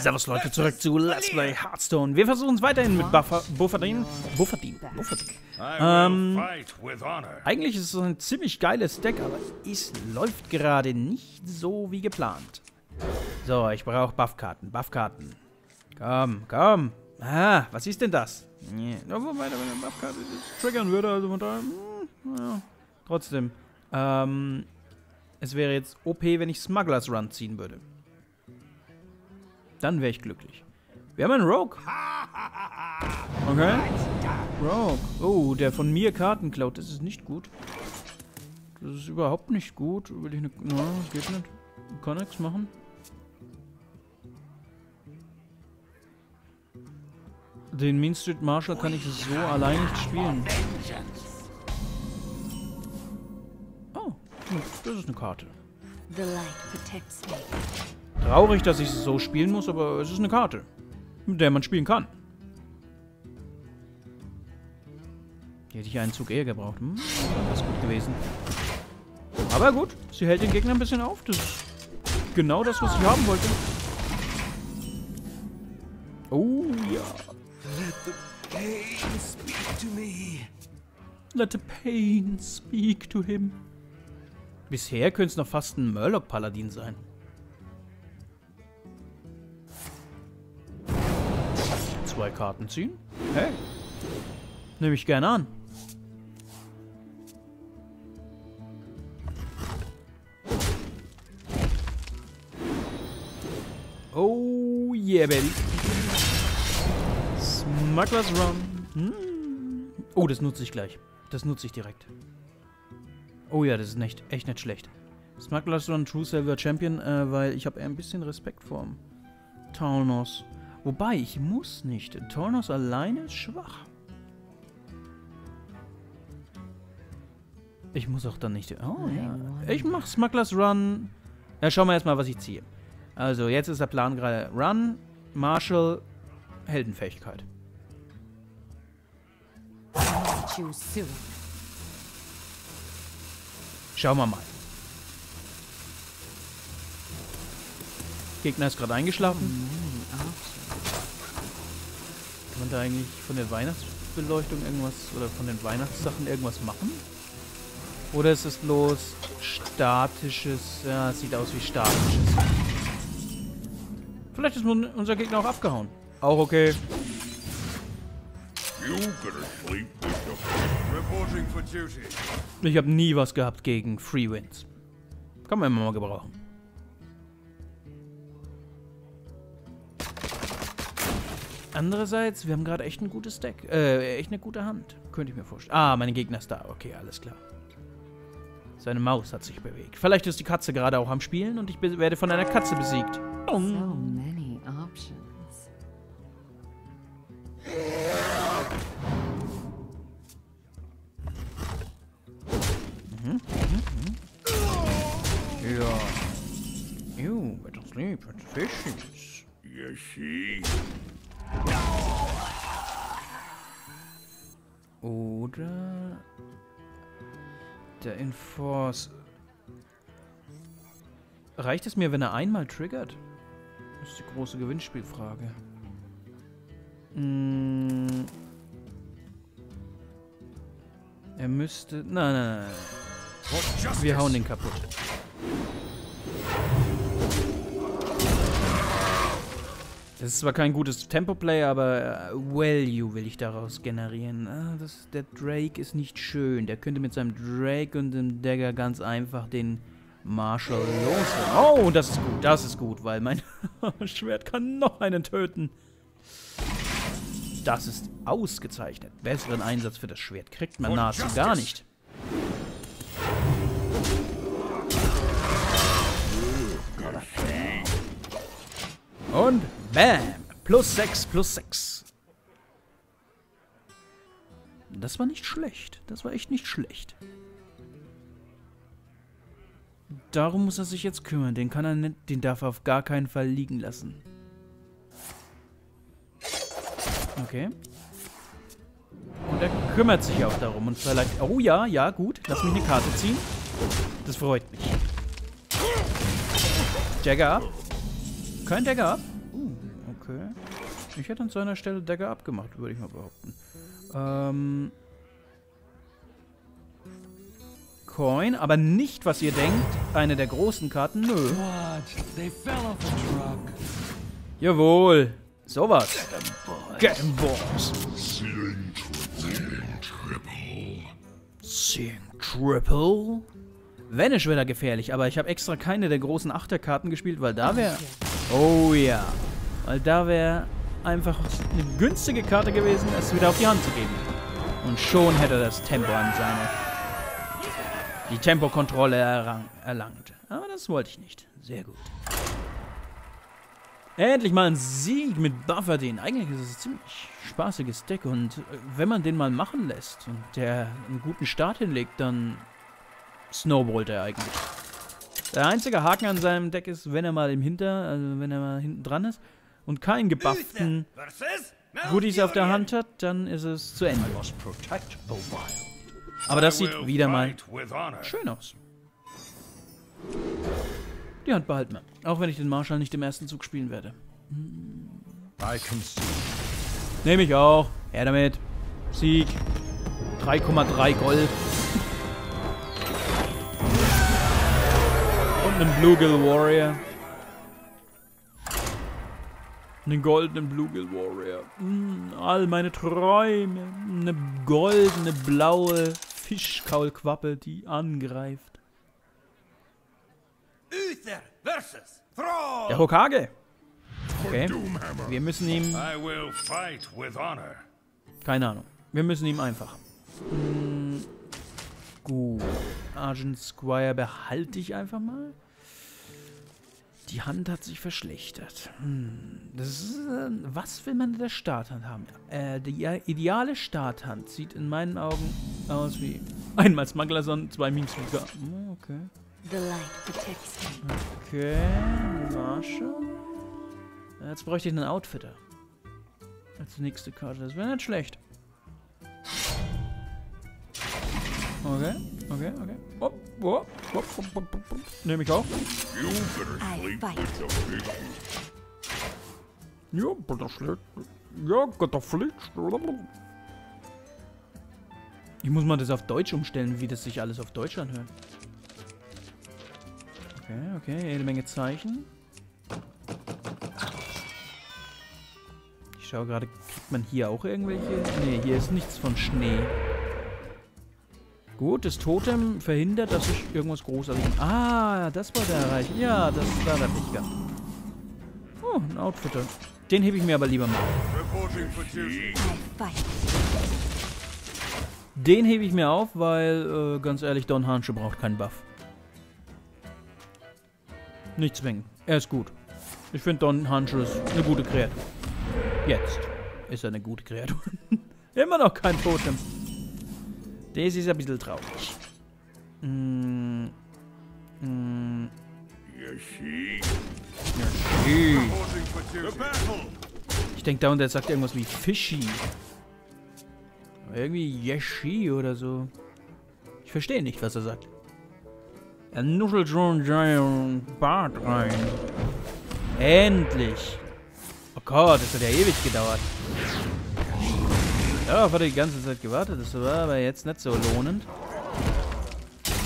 Servus Leute, zurück zu Let's Play Hearthstone. Wir versuchen es weiterhin mit Buffer, Bufferdin. Bufferdin. Bufferdin. Ähm, eigentlich ist es ein ziemlich geiles Deck, aber es läuft gerade nicht so wie geplant. So, ich brauche Buffkarten. Buffkarten. Komm, komm. Ah, was ist denn das? Nee. Ja, wobei, wenn eine Buffkarte triggern würde, also von daher, hm, trotzdem. Ähm, es wäre jetzt OP, wenn ich Smugglers Run ziehen würde. Dann wäre ich glücklich. Wir haben einen Rogue. Okay. Rogue. Oh, der von mir Karten klaut. Das ist nicht gut. Das ist überhaupt nicht gut. Will ich eine... No, das geht nicht. Kann nichts machen. Den Mean Street Marshall kann ich so allein nicht spielen. Oh, das ist eine Karte. The light protects me. Traurig, dass ich es so spielen muss, aber es ist eine Karte, mit der man spielen kann. Hier hätte ich einen Zug eher gebraucht. Hm? Das ist gut gewesen. Aber gut, sie hält den Gegner ein bisschen auf. Das ist genau das, was ich haben wollte. Oh ja. Let the pain speak to me. Let the pain speak to him. Bisher könnte es noch fast ein Murloc-Paladin sein. Zwei Karten ziehen. Hey. Nehme ich gerne an. Oh yeah, baby. Smugglers Run. Hm. Oh, das nutze ich gleich. Das nutze ich direkt. Oh ja, das ist nicht, echt nicht schlecht. Smugglers Run True Silver Champion, äh, weil ich habe ein bisschen Respekt vor dem Taunos. Wobei, ich muss nicht. Tornos alleine ist schwach. Ich muss auch dann nicht... Oh ja. Ich mach Smugglers Run. Ja, schauen wir erstmal, was ich ziehe. Also, jetzt ist der Plan gerade Run, Marshall, Heldenfähigkeit. Schauen wir mal. Gegner ist gerade eingeschlafen. Man da eigentlich von der Weihnachtsbeleuchtung irgendwas oder von den Weihnachtssachen irgendwas machen? Oder ist es bloß statisches? Ja, es sieht aus wie statisches. Vielleicht ist unser Gegner auch abgehauen. Auch okay. Ich habe nie was gehabt gegen Free Winds. Kann man immer mal gebrauchen. Andererseits, wir haben gerade echt ein gutes Deck. Äh, echt eine gute Hand. Könnte ich mir vorstellen. Ah, mein Gegner ist da. Okay, alles klar. Seine Maus hat sich bewegt. Vielleicht ist die Katze gerade auch am Spielen und ich werde von einer Katze besiegt. So many options. Mhm, mhm, mhm. Ja. You better sleep at the fishes. Yes, Oder der Enforce. Reicht es mir, wenn er einmal triggert? Das ist die große Gewinnspielfrage. Hm. Er müsste... Nein, nein, nein. Wir hauen den kaputt. Das ist zwar kein gutes Tempo-Play, aber uh, Value will ich daraus generieren. Ah, das, der Drake ist nicht schön. Der könnte mit seinem Drake und dem Dagger ganz einfach den Marshall loswerden. Oh, das ist gut, das ist gut, weil mein Schwert kann noch einen töten. Das ist ausgezeichnet. Besseren Einsatz für das Schwert kriegt man nahezu gar nicht. Und bam! Plus 6, plus 6. Das war nicht schlecht. Das war echt nicht schlecht. Darum muss er sich jetzt kümmern. Den kann er nicht, den darf er auf gar keinen Fall liegen lassen. Okay. Und er kümmert sich auch darum und vielleicht... Oh ja, ja, gut. Lass mich eine Karte ziehen. Das freut mich. Jagger ab. Kein Dagger ab? Ich hätte an seiner Stelle Dagger abgemacht, würde ich mal behaupten. Ähm... Coin, aber nicht, was ihr denkt, eine der großen Karten. Nö. Jawohl. Sowas. Game Boys. Seeing Triple. Seeing Triple? Vanish wäre da gefährlich, aber ich habe extra keine der großen Achterkarten gespielt, weil da wäre... Oh ja. Weil da wäre einfach eine günstige Karte gewesen, es wieder auf die Hand zu geben. Und schon hätte er das Tempo an seine... Die Tempokontrolle erlangt. Aber das wollte ich nicht. Sehr gut. Endlich mal ein Sieg mit Bufferdin. Eigentlich ist es ein ziemlich spaßiges Deck und äh, wenn man den mal machen lässt und der einen guten Start hinlegt, dann snowballt er eigentlich. Der einzige Haken an seinem Deck ist, wenn er mal im Hinter, also wenn er mal hinten dran ist und keinen gebufften Goodies auf der Hand hat, dann ist es zu Ende. Aber das sieht wieder mal schön aus. Die Hand behalten wir. Auch wenn ich den Marshall nicht im ersten Zug spielen werde. Hm. Nehme ich auch. Her damit. Sieg. 3,3 Gold. Und einen Bluegill Warrior. Einen goldenen Bluegill Warrior. Mm, all meine Träume. Eine goldene, blaue Fischkaulquappe, die angreift. Uther versus Thrall. Der Hokage. Okay. Wir müssen ihm... Keine Ahnung. Wir müssen ihm einfach... Hm, gut. Argent Squire behalte ich einfach mal. Die Hand hat sich verschlechtert. Hm, das ist, äh, was will man in der Starthand haben? Äh, die ideale Starthand sieht in meinen Augen aus wie einmal Smugglerson, zwei Minksflieger. Hm, okay. Okay, Marshall. Jetzt bräuchte ich einen Outfitter. Als nächste Karte. Das wäre nicht schlecht. Okay, okay, okay. Hopp, hopp, hopp, hopp, hopp, hopp. Nehme ich auch. Ja, bitte schlecht. Ja, bitte schlecht. Ich muss mal das auf Deutsch umstellen, wie das sich alles auf Deutsch anhört. Okay, okay, jede Menge Zeichen. Ich schaue gerade, kriegt man hier auch irgendwelche? Ne, hier ist nichts von Schnee. Gut, das Totem verhindert, dass ich irgendwas großartiges... Ah, das war der erreichen. Ja, das war der Pech Oh, ein Outfitter. Den hebe ich mir aber lieber mal. Den hebe ich mir auf, weil, äh, ganz ehrlich, Don Hansche braucht keinen Buff. Nicht zwingen. Er ist gut. Ich finde Don Hancho ist eine gute Kreatur. Jetzt ist er eine gute Kreatur. Immer noch kein Totem. Das ist ein bisschen traurig. Mm. Mm. Ich denke, da und der sagt irgendwas wie Fishy. irgendwie Yeshi oder so. Ich verstehe nicht, was er sagt. Er nuschelt schon seinen Bart rein. Endlich. Oh Gott, das hat ja ewig gedauert. Darauf hat er die ganze Zeit gewartet. Das war aber jetzt nicht so lohnend.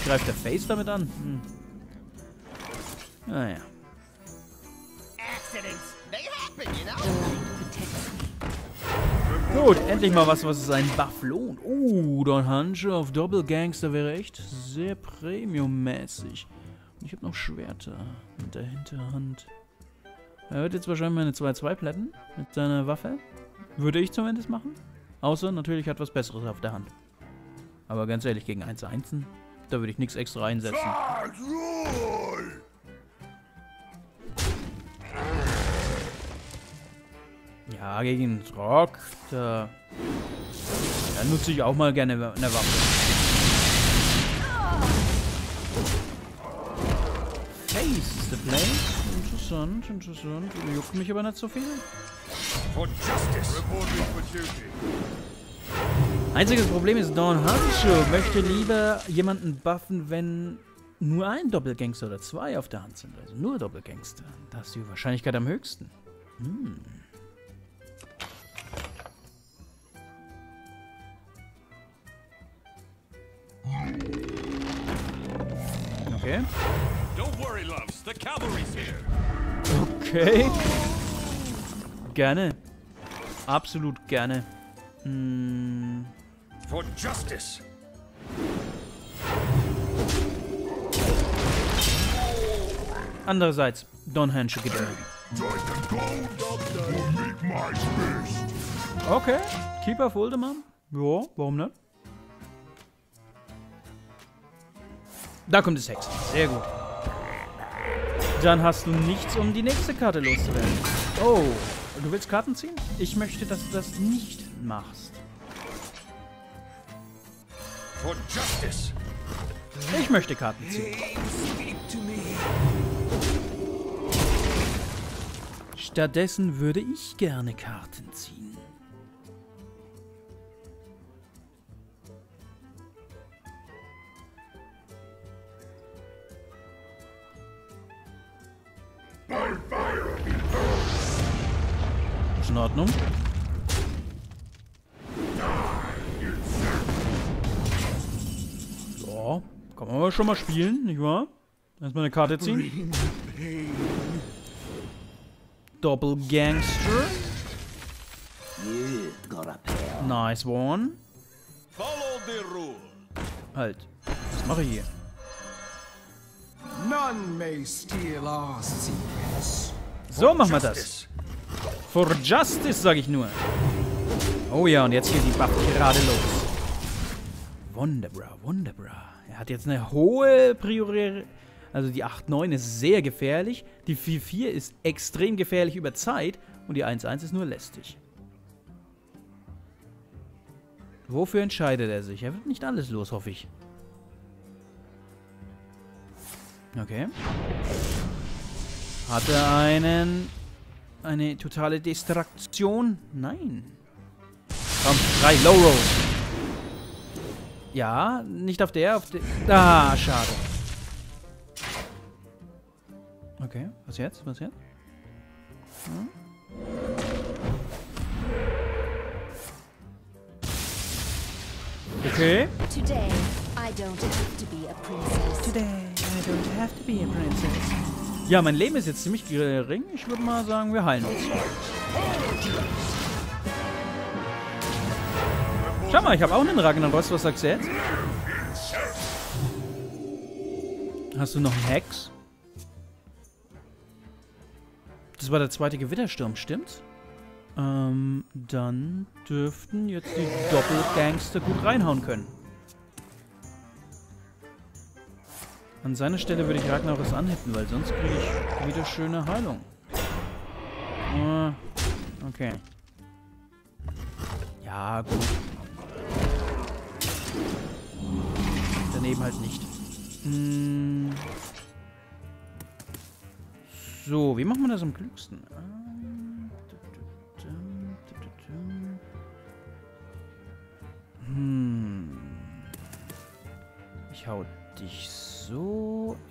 Greift der Face damit an? Hm. Naja. Know? Gut, endlich mal was, was ein Buff lohnt. Uh, Don Hanjo auf Doppelgangster wäre echt sehr Premium-mäßig. Ich habe noch Schwerter mit der Hinterhand. Er wird jetzt wahrscheinlich meine 2-2 plätten mit seiner Waffe. Würde ich zumindest machen. Außer natürlich hat was Besseres auf der Hand. Aber ganz ehrlich, gegen 1-1, da würde ich nichts extra einsetzen. Ja, gegen Rock, da, da nutze ich auch mal gerne eine Waffe. Nice ist der Play. Interessant, interessant. Juckt mich aber nicht so viel. Einziges Problem ist, Dawn Handschuh möchte lieber jemanden buffen, wenn nur ein Doppelgangster oder zwei auf der Hand sind. Also nur Doppelgangster. Da ist die Wahrscheinlichkeit am höchsten. Hm. Okay. Okay. Gerne. Absolut gerne. Hm. For justice. Andererseits, Don Hansche Gedämme. Okay, Keeper Voldemort. Ja, warum nicht? Da kommt das Hex. Sehr gut. Dann hast du nichts, um die nächste Karte loszuwerden. Oh, du willst Karten ziehen? Ich möchte, dass du das nicht machst. Ich möchte Karten ziehen. Stattdessen würde ich gerne Karten ziehen. Ist in Ordnung. Ja, kann man aber schon mal spielen, nicht wahr? Erstmal eine Karte ziehen. Doppelgangster. Nice one. Halt. Was mache ich hier? So machen wir das. For Justice, sage ich nur. Oh ja, und jetzt geht die Buff gerade los. Wunderbra, Wunderbra. Er hat jetzt eine hohe Priorität. Also die 8-9 ist sehr gefährlich, die 4-4 ist extrem gefährlich über Zeit und die 1-1 ist nur lästig. Wofür entscheidet er sich? Er wird nicht alles los, hoffe ich. Okay. Hat er einen... Eine totale Distraktion? Nein. Komm, drei Low Rolls. Ja, nicht auf der, auf der... Ah, schade. Okay, was jetzt? Was jetzt? Hm? Okay. Today I don't have to be a princess. Today I don't have to be a princess. Ja, mein Leben ist jetzt ziemlich gering. Ich würde mal sagen, wir heilen uns. Schau mal, ich habe auch einen Ragnaros. Was sagst du jetzt? Hast du noch einen Hex? Das war der zweite Gewittersturm, stimmt's? Ähm, dann dürften jetzt die Doppelgangster gut reinhauen können. An seiner Stelle würde ich Ragnarus anhitten, weil sonst kriege ich wieder schöne Heilung. Uh, okay. Ja, gut. Daneben halt nicht. Hm. So, wie macht man das am klügsten? Hm. Ich hau dich so.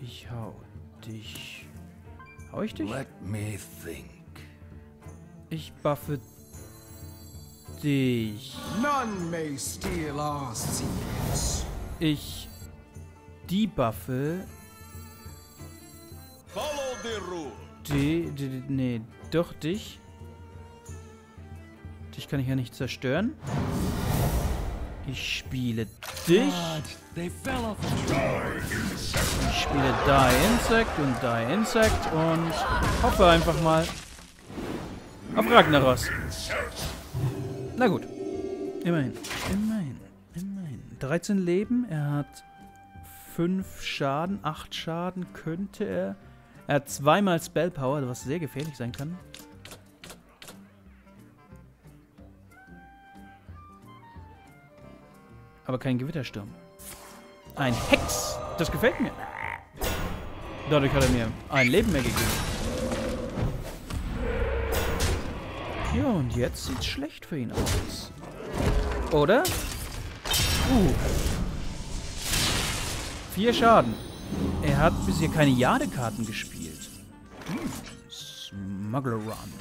Ich hau dich. Hau ich dich? Let me think. Ich buffe dich. None may steal our secrets. Ich debuffe. Follow the rule. Die, die, nee, doch dich. Dich kann ich ja nicht zerstören. Ich spiele dich. Ich spiele Die Insect und Die Insect und hoffe einfach mal auf Ragnaros. Na gut. Immerhin. Immerhin. Immerhin. 13 Leben. Er hat 5 Schaden. 8 Schaden könnte er er hat zweimal Spell Power, was sehr gefährlich sein kann. Aber kein Gewittersturm. Ein Hex! Das gefällt mir. Dadurch hat er mir ein Leben mehr gegeben. Ja, und jetzt sieht's schlecht für ihn aus. Oder? Uh. Vier Schaden. Er hat bisher keine Jadekarten gespielt. Hm, Smuggler Run.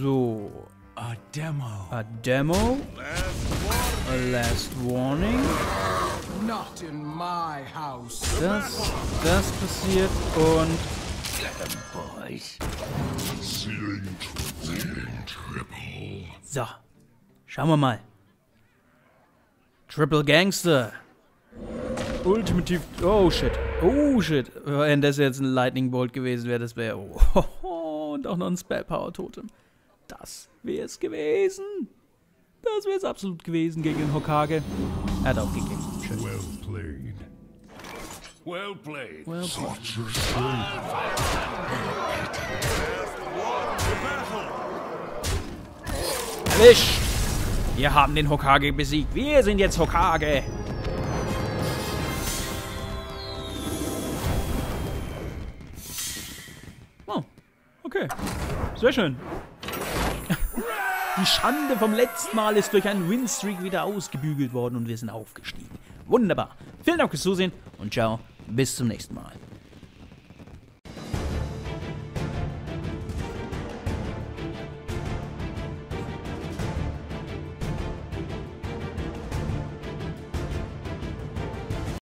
So. A demo. A demo. A last warning. Not in my house. Das, das passiert und so, schauen wir mal. Triple Gangster. Ultimativ. Oh shit. Oh shit. Wenn das jetzt ein Lightning Bolt gewesen wäre, das wäre. Oh, und auch noch ein Spell Power Totem. Das wäre es gewesen. Das wäre es absolut gewesen gegen den Hokage. Er hat aufgegeben. Schön. Well played. Well played. Well strength. Erwischt! Wir haben den Hokage besiegt. Wir sind jetzt Hokage. Oh, okay. Sehr schön. Die Schande vom letzten Mal ist durch einen Winstreak wieder ausgebügelt worden und wir sind aufgestiegen. Wunderbar. Vielen Dank fürs Zusehen und ciao. Bis zum nächsten Mal.